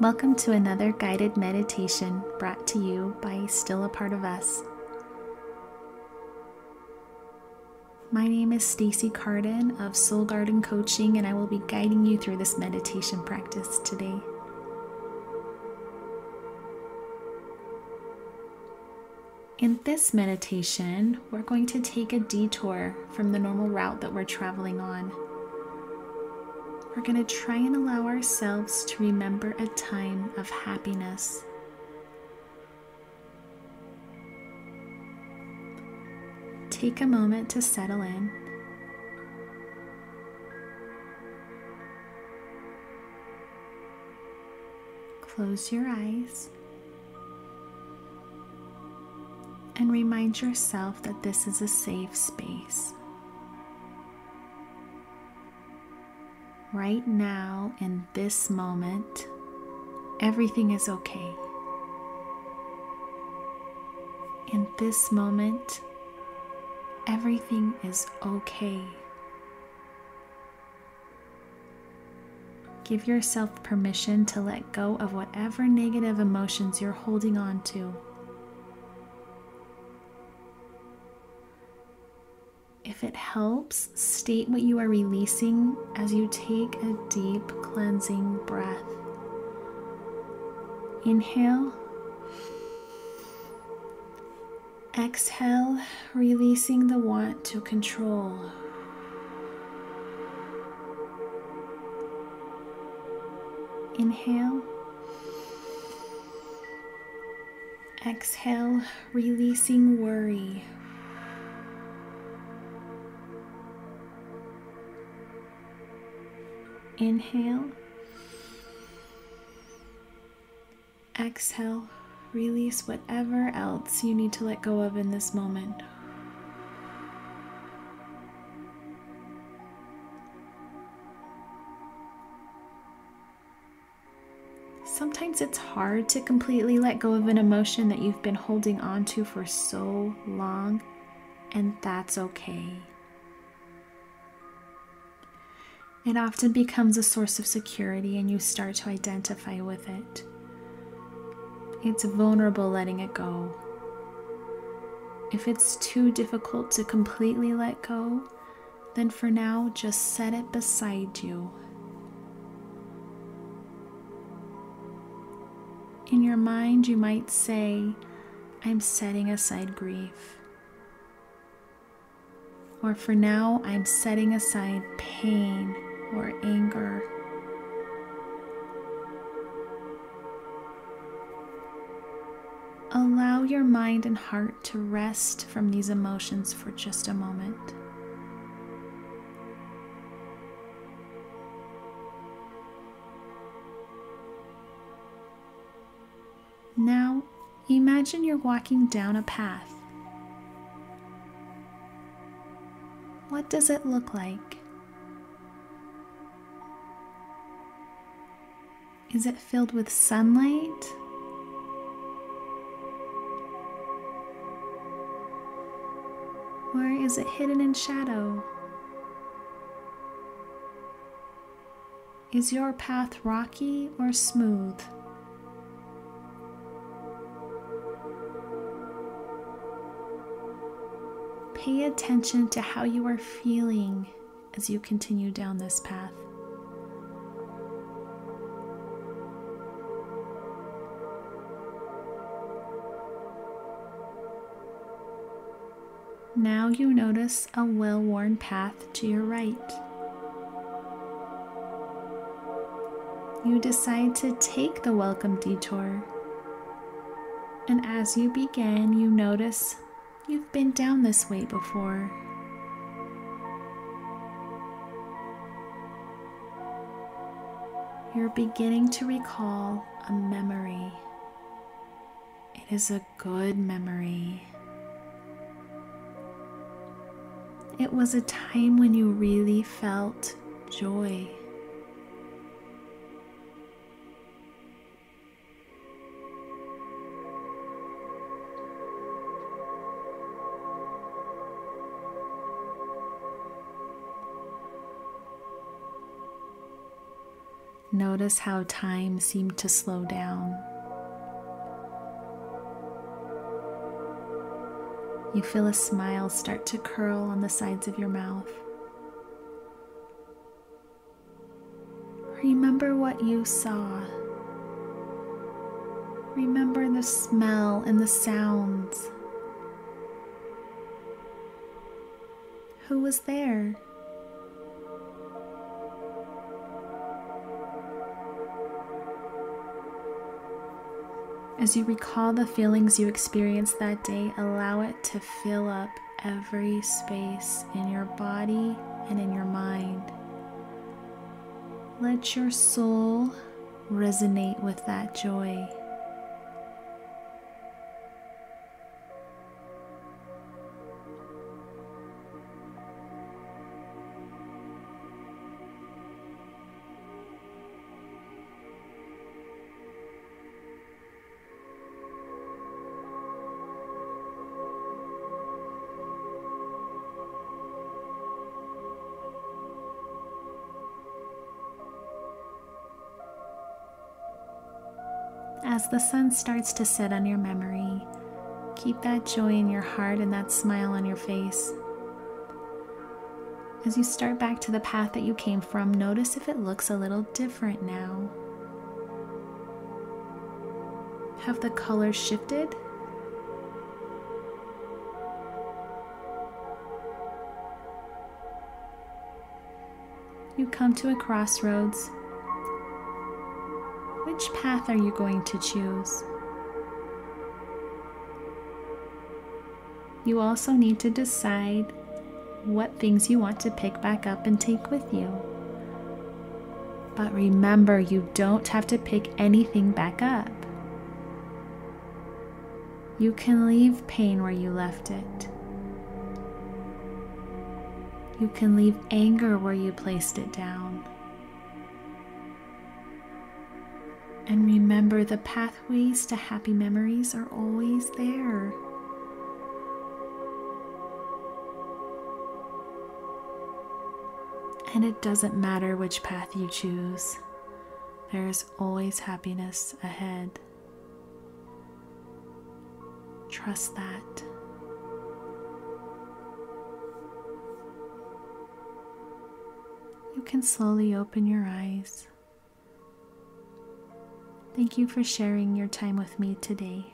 Welcome to another guided meditation brought to you by Still a Part of Us. My name is Stacey Cardon of Soul Garden Coaching, and I will be guiding you through this meditation practice today. In this meditation, we're going to take a detour from the normal route that we're traveling on. We're going to try and allow ourselves to remember a time of happiness. Take a moment to settle in. Close your eyes. and remind yourself that this is a safe space. Right now, in this moment, everything is okay. In this moment, everything is okay. Give yourself permission to let go of whatever negative emotions you're holding on to. Helps, state what you are releasing as you take a deep cleansing breath. Inhale. Exhale, releasing the want to control. Inhale. Exhale, releasing worry. Inhale. Exhale. Release whatever else you need to let go of in this moment. Sometimes it's hard to completely let go of an emotion that you've been holding on to for so long, and that's okay. It often becomes a source of security and you start to identify with it. It's vulnerable letting it go. If it's too difficult to completely let go, then for now just set it beside you. In your mind, you might say, I'm setting aside grief. Or for now, I'm setting aside pain or anger. Allow your mind and heart to rest from these emotions for just a moment. Now, imagine you're walking down a path. What does it look like? Is it filled with sunlight? Or is it hidden in shadow? Is your path rocky or smooth? Pay attention to how you are feeling as you continue down this path. Now you notice a well worn path to your right. You decide to take the welcome detour. And as you begin, you notice you've been down this way before. You're beginning to recall a memory. It is a good memory. It was a time when you really felt joy. Notice how time seemed to slow down. You feel a smile start to curl on the sides of your mouth. Remember what you saw. Remember the smell and the sounds. Who was there? As you recall the feelings you experienced that day, allow it to fill up every space in your body and in your mind. Let your soul resonate with that joy. As the sun starts to set on your memory, keep that joy in your heart and that smile on your face. As you start back to the path that you came from, notice if it looks a little different now. Have the colors shifted? You come to a crossroads which path are you going to choose? You also need to decide what things you want to pick back up and take with you. But remember, you don't have to pick anything back up. You can leave pain where you left it. You can leave anger where you placed it down. And remember, the pathways to happy memories are always there. And it doesn't matter which path you choose, there's always happiness ahead. Trust that. You can slowly open your eyes. Thank you for sharing your time with me today.